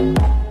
Bye.